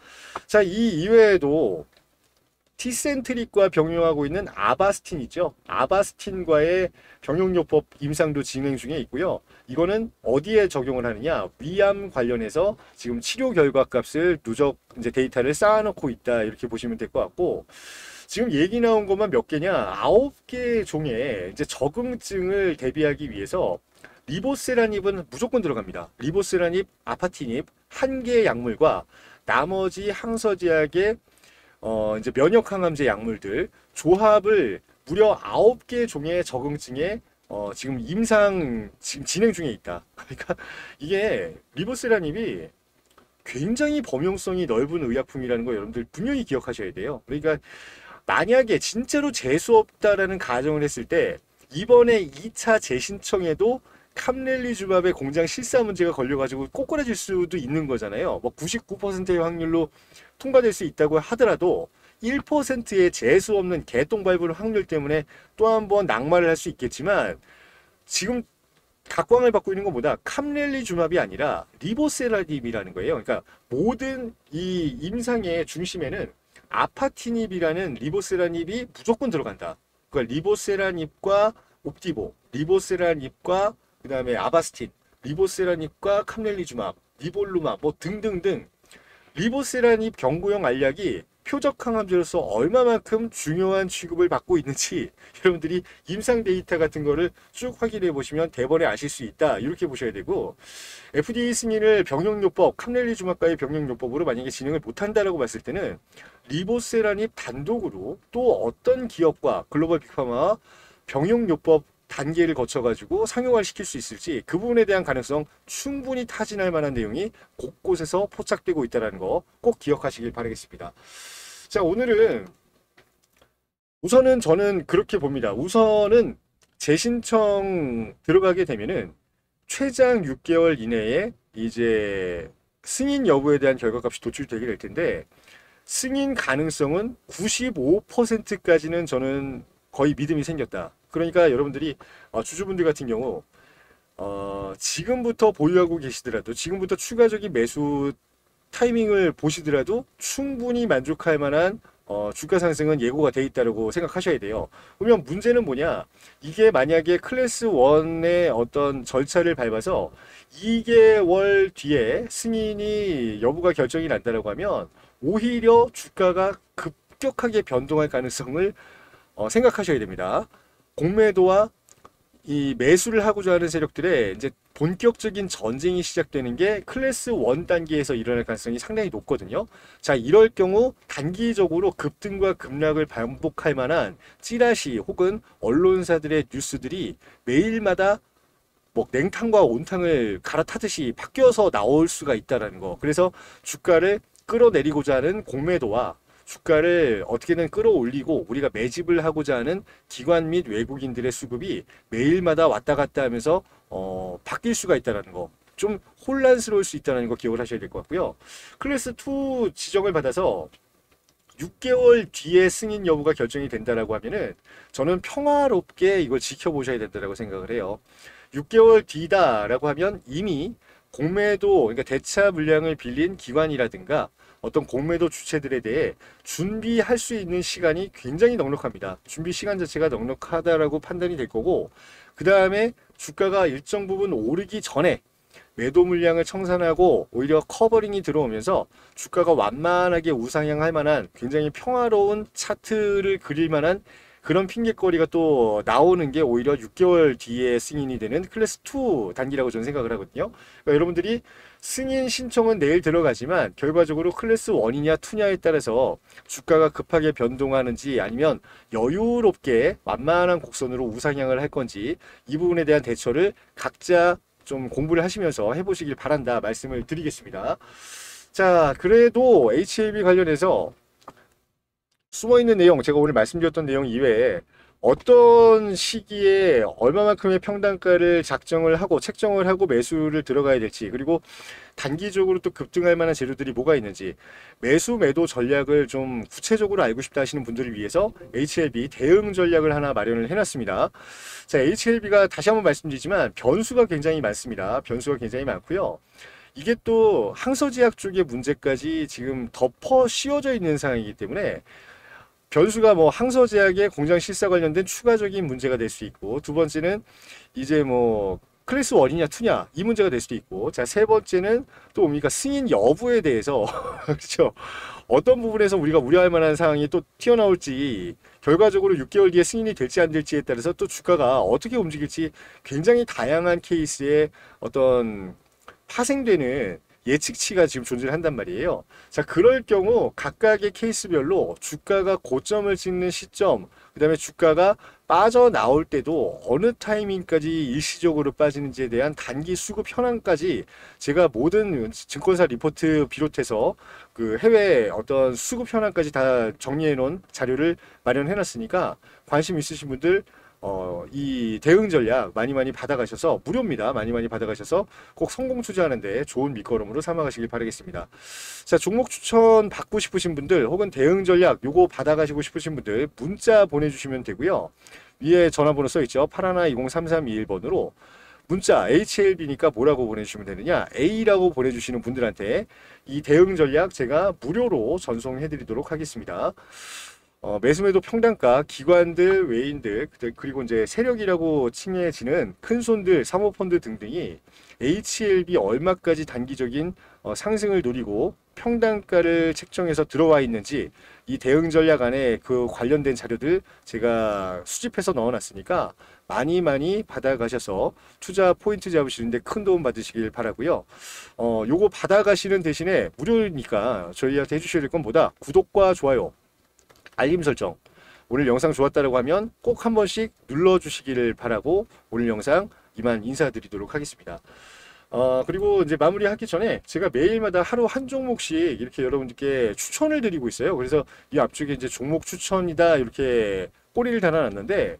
자, 이 이외에도 티센트릭과 병용하고 있는 아바스틴 있죠. 아바스틴과의 병용요법 임상도 진행 중에 있고요. 이거는 어디에 적용을 하느냐? 위암 관련해서 지금 치료 결과 값을 누적 이제 데이터를 쌓아놓고 있다. 이렇게 보시면 될 것 같고 지금 얘기 나온 것만 몇 개냐? 아홉 개 종의 이제 적응증을 대비하기 위해서 리보세라닙은 무조건 들어갑니다. 리보세라닙, 아파티닙 한 개의 약물과 나머지 항서제약의 어 이제 면역 항암제 약물들 조합을 무려 아홉 개 종의 적응증에 어 지금 임상 지금 진행 중에 있다. 그러니까 이게 리보세라닙이 굉장히 범용성이 넓은 의약품이라는 거 여러분들 분명히 기억하셔야 돼요. 그러니까 만약에 진짜로 재수 없다라는 가정을 했을 때 이번에 2차 재신청에도 캄렐리주밥의 공장 실사 문제가 걸려가지고 꼬꾸라질 수도 있는 거잖아요. 뭐 99%의 확률로 통과될 수 있다고 하더라도 1%의 재수 없는 개똥 밟을 확률 때문에 또 한 번 낙마를 할 수 있겠지만 지금 각광을 받고 있는 것보다 캄렐리주맙이 아니라 리보세라닙이라는 거예요. 그러니까 모든 이 임상의 중심에는 아파티닙이라는 리보세라닙이 무조건 들어간다. 그러니까 리보세라닙과 옵디보, 리보세라닙과 그 다음에 아바스틴, 리보세라닙과 캄렐리주맙, 니볼루맙 뭐 등등등. 리보세라닙 경구용 알약이 표적 항암제로서 얼마만큼 중요한 취급을 받고 있는지 여러분들이 임상 데이터 같은 거를 쭉 확인해 보시면 대번에 아실 수 있다. 이렇게 보셔야 되고 FDA 승인을 병용요법 캄렐리주맙과의 병용요법으로 만약에 진행을 못한다라고 봤을 때는 리보세라닙 단독으로 또 어떤 기업과 글로벌 big pharma와 병용요법 단계를 거쳐가지고 상용화를 시킬 수 있을지 그 부분에 대한 가능성 충분히 타진할 만한 내용이 곳곳에서 포착되고 있다는 거 꼭 기억하시길 바라겠습니다. 자 오늘은 우선은 저는 그렇게 봅니다. 우선은 재신청 들어가게 되면은 최장 6개월 이내에 이제 승인 여부에 대한 결과값이 도출되게 될 텐데 승인 가능성은 95%까지는 저는 거의 믿음이 생겼다. 그러니까 여러분들이 어, 주주분들 같은 경우 어, 지금부터 보유하고 계시더라도 지금부터 추가적인 매수 타이밍을 보시더라도 충분히 만족할 만한 어, 주가 상승은 예고가 돼 있다고 생각하셔야 돼요. 그러면 문제는 뭐냐? 이게 만약에 클래스 1의 어떤 절차를 밟아서 2개월 뒤에 승인이 여부가 결정이 난다라고 하면 오히려 주가가 급격하게 변동할 가능성을 어, 생각하셔야 됩니다. 공매도와 이 매수를 하고자 하는 세력들의 이제 본격적인 전쟁이 시작되는 게 클래스 1 단계에서 일어날 가능성이 상당히 높거든요. 자, 이럴 경우 단기적으로 급등과 급락을 반복할 만한 찌라시 혹은 언론사들의 뉴스들이 매일마다 뭐 냉탕과 온탕을 갈아타듯이 바뀌어서 나올 수가 있다라는 거. 그래서 주가를 끌어내리고자 하는 공매도와 주가를 어떻게든 끌어올리고 우리가 매집을 하고자 하는 기관 및 외국인들의 수급이 매일마다 왔다 갔다 하면서 어, 바뀔 수가 있다는 거. 좀 혼란스러울 수 있다는 거 기억을 하셔야 될 것 같고요. 클래스 2 지정을 받아서 6개월 뒤에 승인 여부가 결정이 된다라고 하면은 저는 평화롭게 이걸 지켜보셔야 된다라고 생각을 해요. 6개월 뒤다라고 하면 이미 공매도 그러니까 대차 물량을 빌린 기관이라든가 어떤 공매도 주체들에 대해 준비할 수 있는 시간이 굉장히 넉넉합니다. 준비 시간 자체가 넉넉하다라고 판단이 될 거고 그 다음에 주가가 일정 부분 오르기 전에 매도 물량을 청산하고 오히려 covering이 들어오면서 주가가 완만하게 우상향할 만한 굉장히 평화로운 차트를 그릴 만한 그런 핑계거리가 또 나오는 게 오히려 6개월 뒤에 승인이 되는 클래스 2 단기라고 저는 생각을 하거든요. 그러니까 여러분들이 승인 신청은 내일 들어가지만 결과적으로 클래스 1이냐 2냐에 따라서 주가가 급하게 변동하는지 아니면 여유롭게 완만한 곡선으로 우상향을 할 건지 이 부분에 대한 대처를 각자 좀 공부를 하시면서 해보시길 바란다 말씀을 드리겠습니다. 자, 그래도 HLB 관련해서 숨어있는 내용, 제가 오늘 말씀드렸던 내용 이외에 어떤 시기에 얼마만큼의 평단가를 작정을 하고 책정을 하고 매수를 들어가야 될지 그리고 단기적으로 또 급등할 만한 재료들이 뭐가 있는지 매수 매도 전략을 좀 구체적으로 알고 싶다 하시는 분들을 위해서 HLB 대응 전략을 하나 마련을 해놨습니다. 자, HLB가 다시 한번 말씀드리지만 변수가 굉장히 많습니다. 변수가 굉장히 많고요. 이게 또 항서제약 쪽의 문제까지 지금 덮어 씌워져 있는 상황이기 때문에 변수가 뭐 항서 제약의 공장 실사 관련된 추가적인 문제가 될 수 있고 두 번째는 이제 뭐 클래스 1이냐 2냐 이 문제가 될 수도 있고 자 세 번째는 또 뭡니까? 승인 여부에 대해서 그렇죠? 어떤 부분에서 우리가 우려할 만한 상황이 또 튀어나올지 결과적으로 6개월 뒤에 승인이 될지 안 될지에 따라서 또 주가가 어떻게 움직일지 굉장히 다양한 케이스의 어떤 파생되는 예측치가 지금 존재를 한단 말이에요. 자, 그럴 경우 각각의 케이스별로 주가가 고점을 찍는 시점, 그 다음에 주가가 빠져나올 때도 어느 타이밍까지 일시적으로 빠지는지에 대한 단기 수급 현황까지 제가 모든 증권사 리포트 비롯해서 그 해외 어떤 수급 현황까지 다 정리해 놓은 자료를 마련해 놨으니까 관심 있으신 분들 어, 이 대응 전략 많이 많이 받아가셔서 무료입니다. 많이 많이 받아가셔서 꼭 성공 투자하는데 좋은 밑거름으로 삼아가시길 바라겠습니다. 자 종목 추천 받고 싶으신 분들 혹은 대응 전략 요거 받아가시고 싶으신 분들 문자 보내주시면 되고요. 위에 전화번호 써있죠. 81203321번으로 문자 HLB니까 뭐라고 보내주시면 되느냐 A라고 보내주시는 분들한테 이 대응 전략 제가 무료로 전송해 드리도록 하겠습니다. 어, 매수매도 평단가, 기관들, 외인들, 그리고 이제 세력이라고 칭해지는 큰 손들, 사모펀드 등등이 HLB 얼마까지 단기적인 어, 상승을 노리고 평단가를 책정해서 들어와 있는지 이 대응 전략 안에 그 관련된 자료들 제가 수집해서 넣어놨으니까 많이 많이 받아가셔서 투자 포인트 잡으시는데 큰 도움 받으시길 바라고요. 어, 요거 받아가시는 대신에 무료니까 저희한테 해주셔야 될 건 뭐다? 구독과 좋아요 알림 설정 오늘 영상 좋았다고 하면 꼭 한 번씩 눌러주시기를 바라고 오늘 영상 이만 인사드리도록 하겠습니다. 어, 그리고 이제 마무리하기 전에 제가 매일마다 하루 한 종목씩 이렇게 여러분들께 추천을 드리고 있어요. 그래서 이 앞쪽에 이제 종목 추천이다 이렇게 꼬리를 달아놨는데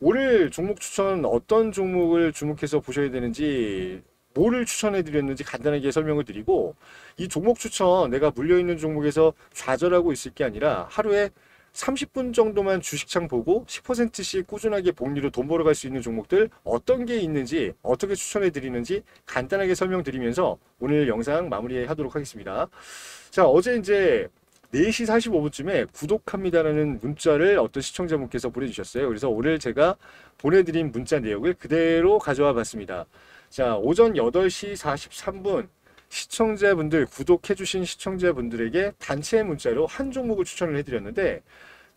오늘 종목 추천 어떤 종목을 주목해서 보셔야 되는지 뭐를 추천해 드렸는지 간단하게 설명을 드리고 이 종목 추천 내가 물려있는 종목에서 좌절하고 있을 게 아니라 하루에 30분 정도만 주식창 보고 10%씩 꾸준하게 복리로 돈 벌어갈 수 있는 종목들 어떤 게 있는지 어떻게 추천해 드리는지 간단하게 설명드리면서 오늘 영상 마무리 하도록 하겠습니다. 자 어제 이제 4시 45분쯤에 구독합니다라는 문자를 어떤 시청자분께서 보내주셨어요. 그래서 오늘 제가 보내드린 문자 내용을 그대로 가져와 봤습니다. 자 오전 8시 43분 시청자분들 구독해주신 시청자분들에게 단체 문자로 한 종목을 추천을 해드렸는데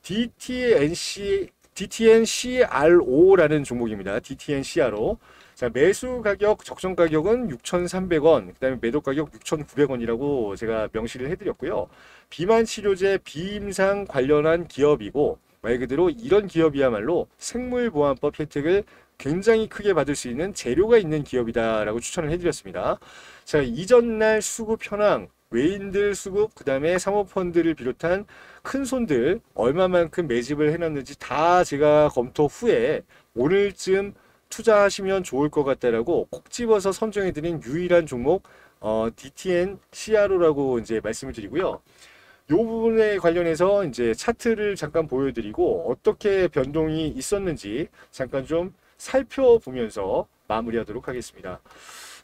DTNC DTNCRO라는 종목입니다. DTNCRO. 자, 매수 가격, 적정 가격은 6,300원, 그 다음에 매도 가격 6,900원이라고 제가 명시를 해드렸고요. 비만 치료제 비임상 관련한 기업이고, 말 그대로 이런 기업이야말로 생물보안법 혜택을 굉장히 크게 받을 수 있는 재료가 있는 기업이다라고 추천을 해드렸습니다. 자, 이전날 수급 현황, 외인들 수급, 그 다음에 사모펀드를 비롯한 큰 손들 얼마만큼 매집을 해놨는지 다 제가 검토 후에 오늘쯤 투자하시면 좋을 것 같다라고 콕 집어서 선정해드린 유일한 종목 어, DTN CRO라고 이제 말씀을 드리고요. 이 부분에 관련해서 이제 차트를 잠깐 보여드리고 어떻게 변동이 있었는지 잠깐 좀 살펴보면서 마무리하도록 하겠습니다.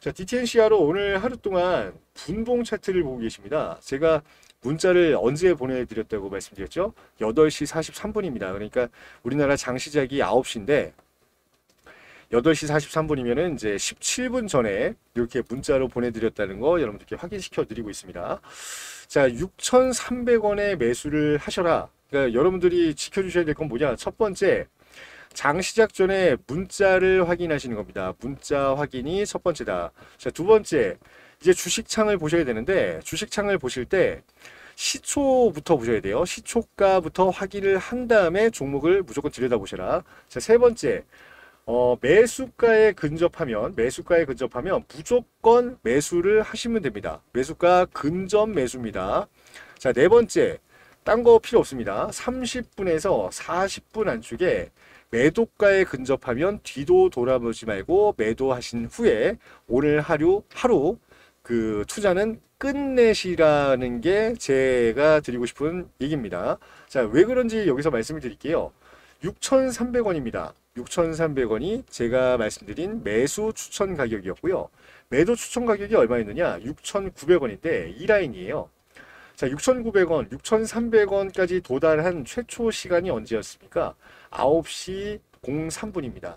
자, DTNCR로 오늘 하루 동안 분봉 차트를 보고 계십니다. 제가 문자를 언제 보내드렸다고 말씀드렸죠? 8시 43분입니다. 그러니까 우리나라 장 시작이 9시인데 8시 43분이면은 이제 17분 전에 이렇게 문자로 보내드렸다는 거 여러분들께 확인시켜 드리고 있습니다. 자, 6,300원에 매수를 하셔라. 그러니까 여러분들이 지켜주셔야 될 건 뭐냐? 첫 번째, 장 시작 전에 문자를 확인하시는 겁니다. 문자 확인이 첫 번째다. 자, 두 번째, 이제 주식창을 보셔야 되는데, 주식창을 보실 때, 시초부터 보셔야 돼요. 시초가부터 확인을 한 다음에 종목을 무조건 들여다보셔라. 자, 세 번째, 어, 매수가에 근접하면 매수가에 근접하면 무조건 매수를 하시면 됩니다. 매수가 근접 매수입니다. 자, 네 번째. 딴 거 필요 없습니다. 30분에서 40분 안쪽에 매도가에 근접하면 뒤도 돌아보지 말고 매도하신 후에 오늘 하루 하루 그 투자는 끝내시라는 게 제가 드리고 싶은 얘기입니다. 자, 왜 그런지 여기서 말씀을 드릴게요. 6,300원입니다. 6,300원이 제가 말씀드린 매수 추천 가격이었고요. 매도 추천 가격이 얼마였느냐? 6,900원인데 이 라인이에요. 자, 6,900원, 6,300원까지 도달한 최초 시간이 언제였습니까? 9시 03분입니다.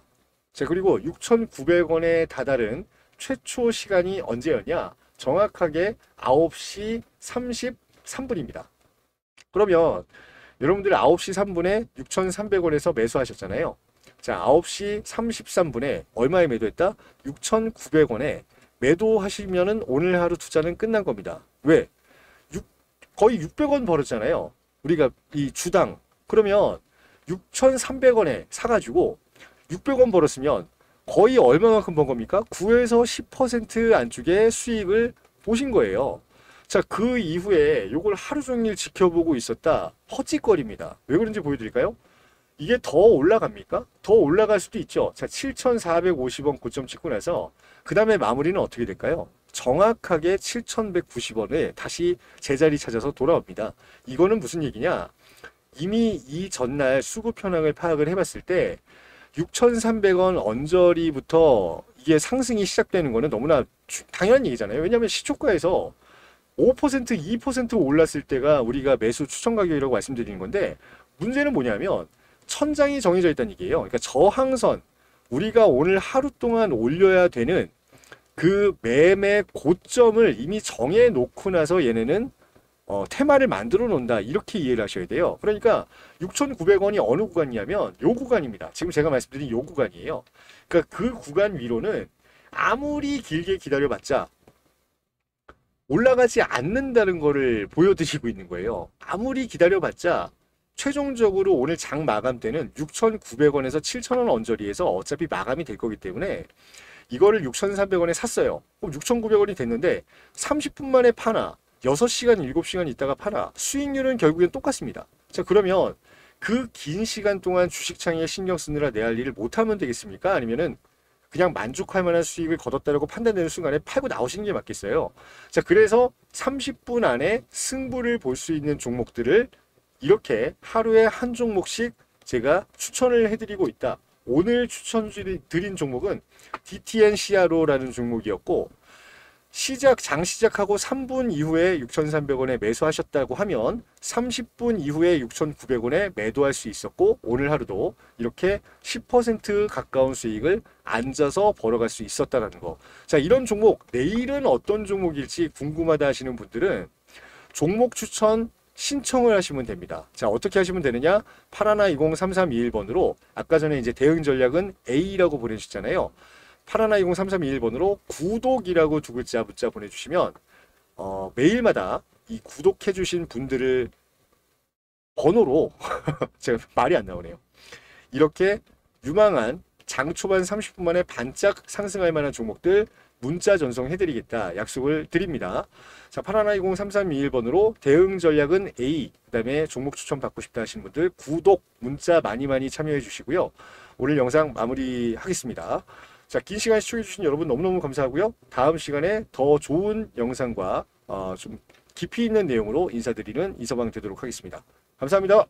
자, 그리고 6,900원에 다다른 최초 시간이 언제였냐? 정확하게 9시 33분입니다. 그러면 여러분들 9시 3분에 6,300원에서 매수하셨잖아요. 자, 9시 33분에 얼마에 매도했다? 6,900원에 매도하시면은 오늘 하루 투자는 끝난 겁니다. 왜? 6, 거의 600원 벌었잖아요. 우리가 이 주당. 그러면 6,300원에 사가지고 600원 벌었으면 거의 얼마만큼 번 겁니까? 9에서 10% 안쪽에 수익을 보신 거예요. 자, 그 이후에 요걸 하루 종일 지켜보고 있었다. 헛짓거리입니다. 왜 그런지 보여드릴까요? 이게 더 올라갑니까? 더 올라갈 수도 있죠. 자, 7,450원 고점 찍고 나서 그 다음에 마무리는 어떻게 될까요? 정확하게 7,190원에 다시 제자리 찾아서 돌아옵니다. 이거는 무슨 얘기냐? 이미 이 전날 수급 현황을 파악을 해봤을 때 6,300원 언저리부터 이게 상승이 시작되는 거는 너무나 당연한 얘기잖아요. 왜냐하면 시초가에서 5% 2% 올랐을 때가 우리가 매수 추천 가격이라고 말씀드리는 건데 문제는 뭐냐면 천장이 정해져 있다는 얘기예요. 그러니까 저항선 우리가 오늘 하루 동안 올려야 되는 그 매매 고점을 이미 정해 놓고 나서 얘네는 어, 테마를 만들어 놓는다. 이렇게 이해를 하셔야 돼요. 그러니까 6,900원이 어느 구간이냐면 요 구간입니다. 지금 제가 말씀드린 요 구간이에요. 그러니까 그 구간 위로는 아무리 길게 기다려봤자 올라가지 않는다는 거를 보여드리고 있는 거예요. 아무리 기다려봤자 최종적으로 오늘 장 마감 때는 6,900원에서 7,000원 언저리에서 어차피 마감이 될 거기 때문에 이거를 6,300원에 샀어요. 그럼 6,900원이 됐는데 30분 만에 파나 6시간, 7시간 있다가 파나 수익률은 결국엔 똑같습니다. 자, 그러면 그 긴 시간 동안 주식창에 신경 쓰느라 내 할 일을 못하면 되겠습니까? 아니면은 그냥 만족할 만한 수익을 거뒀다라고 판단되는 순간에 팔고 나오시는 게 맞겠어요. 자, 그래서 30분 안에 승부를 볼 수 있는 종목들을 이렇게 하루에 한 종목씩 제가 추천을 해드리고 있다. 오늘 추천드린 종목은 DTN CRO라는 종목이었고 시작 장 시작하고 3분 이후에 6,300원에 매수하셨다고 하면 30분 이후에 6,900원에 매도할 수 있었고 오늘 하루도 이렇게 10% 가까운 수익을 앉아서 벌어갈 수 있었다는 거. 자, 이런 종목 내일은 어떤 종목일지 궁금하다 하시는 분들은 종목 추천 신청을 하시면 됩니다. 자, 어떻게 하시면 되느냐? 파라나 203321번으로 아까 전에 이제 대응 전략은 A라고 보내주셨잖아요. 파라나 203321번으로 구독이라고 두 글자 문자 보내주시면 어, 매일마다 이 구독해주신 분들을 번호로 제가 말이 안 나오네요. 이렇게 유망한 장 초반 30분 만에 반짝 상승할 만한 종목들 문자 전송해드리겠다 약속을 드립니다. 자, 8120-3321번으로 대응 전략은 A, 그 다음에 종목 추천 받고 싶다 하신 분들 구독, 문자 많이 많이 참여해 주시고요. 오늘 영상 마무리하겠습니다. 자, 긴 시간 시청해주신 여러분 너무너무 감사하고요. 다음 시간에 더 좋은 영상과 어, 좀 깊이 있는 내용으로 인사드리는 이서방 되도록 하겠습니다. 감사합니다.